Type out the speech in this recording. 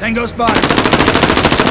Tango spotted.